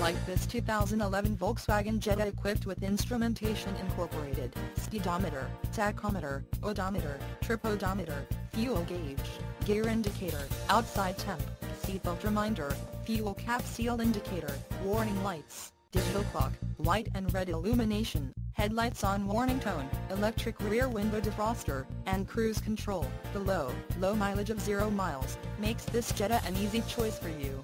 Like this 2011 Volkswagen Jetta equipped with instrumentation incorporated, speedometer, tachometer, odometer, trip odometer, fuel gauge, gear indicator, outside temp, seatbelt reminder, fuel cap seal indicator, warning lights, digital clock, white and red illumination, headlights on warning tone, electric rear window defroster, and cruise control. The low, low mileage of 0 miles, makes this Jetta an easy choice for you.